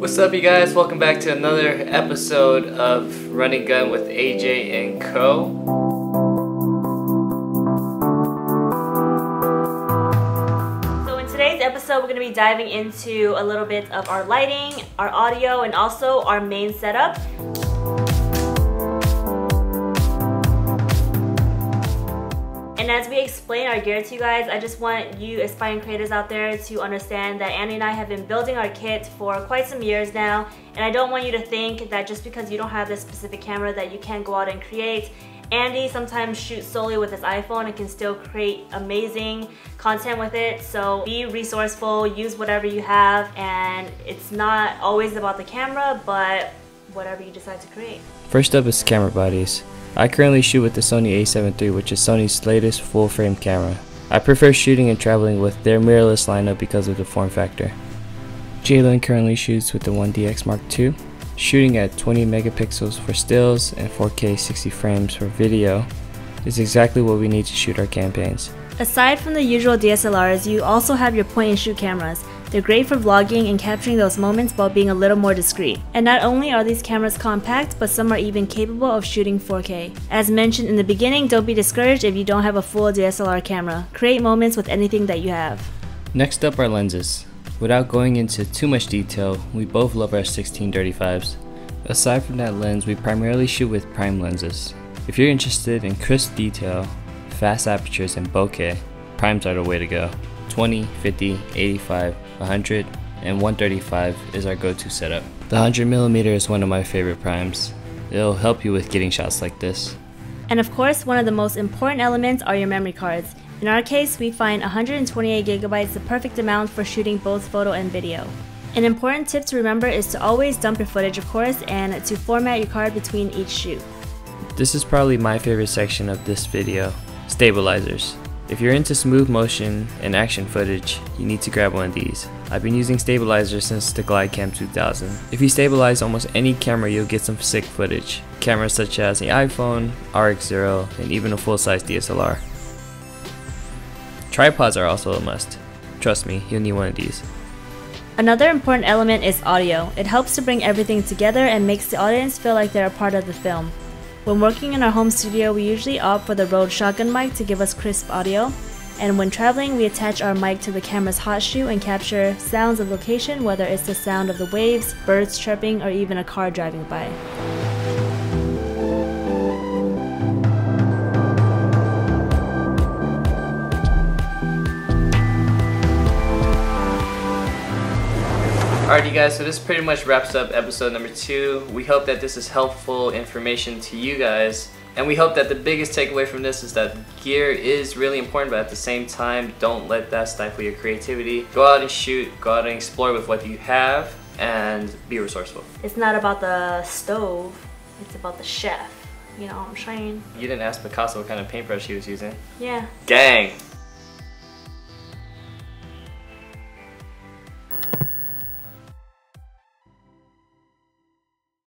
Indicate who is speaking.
Speaker 1: What's up you guys? Welcome back to another episode of Run and Gun with AJ and Co.
Speaker 2: So in today's episode, we're going to be diving into a little bit of our lighting, our audio, and also our main setup. As we explain our gear to you guys, I just want you aspiring creators out there to understand that Andy and I have been building our kit for quite some years now. And I don't want you to think that just because you don't have this specific camera that you can't go out and create. Andy sometimes shoots solely with his iPhone and can still create amazing content with it. So be resourceful, use whatever you have, and it's not always about the camera, but whatever you decide to create.
Speaker 1: First up is camera bodies. I currently shoot with the Sony a7 III which is Sony's latest full frame camera. I prefer shooting and traveling with their mirrorless lineup because of the form factor. Jalen currently shoots with the 1DX Mark II, shooting at 20 megapixels for stills and 4K 60 frames for video is exactly what we need to shoot our campaigns.
Speaker 2: Aside from the usual DSLRs, you also have your point and shoot cameras. They're great for vlogging and capturing those moments while being a little more discreet. And not only are these cameras compact, but some are even capable of shooting 4K. As mentioned in the beginning, don't be discouraged if you don't have a full DSLR camera. Create moments with anything that you have.
Speaker 1: Next up are lenses. Without going into too much detail, we both love our 1635s. Aside from that lens, we primarily shoot with prime lenses. If you're interested in crisp detail, fast apertures, and bokeh, primes are the way to go. 20, 50, 85, 100, and 135 is our go-to setup. The 100mm is one of my favorite primes. It'll help you with getting shots like this.
Speaker 2: And of course, one of the most important elements are your memory cards. In our case, we find 128 gigabytes the perfect amount for shooting both photo and video. An important tip to remember is to always dump your footage of course and to format your card between each shoot.
Speaker 1: This is probably my favorite section of this video, stabilizers. If you're into smooth motion and action footage, you need to grab one of these. I've been using stabilizers since the GlideCam 2000. If you stabilize almost any camera, you'll get some sick footage. Cameras such as the iPhone, RX0, and even a full-size DSLR. Tripods are also a must. Trust me, you'll need one of these.
Speaker 2: Another important element is audio. It helps to bring everything together and makes the audience feel like they're a part of the film. When working in our home studio, we usually opt for the Rode shotgun mic to give us crisp audio. And when traveling, we attach our mic to the camera's hot shoe and capture sounds of location, whether it's the sound of the waves, birds chirping, or even a car driving by.
Speaker 1: Alright you guys, so this pretty much wraps up episode number two. We hope that this is helpful information to you guys. And we hope that the biggest takeaway from this is that gear is really important, but at the same time, don't let that stifle your creativity. Go out and shoot, go out and explore with what you have, and be resourceful.
Speaker 2: It's not about the stove, it's about the chef. You know what I'm saying?
Speaker 1: You didn't ask Picasso what kind of paintbrush he was using.
Speaker 2: Yeah.
Speaker 1: Gang!